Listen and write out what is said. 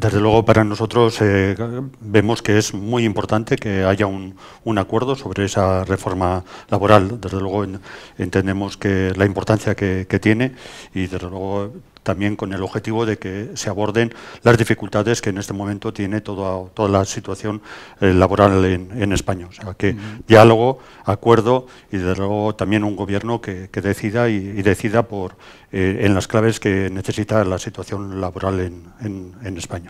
Desde luego para nosotros eh, vemos que es muy importante que haya un, acuerdo sobre esa reforma laboral. Desde luego entendemos que la importancia que, tiene y desde luego también con el objetivo de que se aborden las dificultades que en este momento tiene toda, toda la situación eh, laboral en, España. O sea, que diálogo, acuerdo y desde luego también un gobierno que, decida y, decida por, eh, en las claves que necesita la situación laboral en España.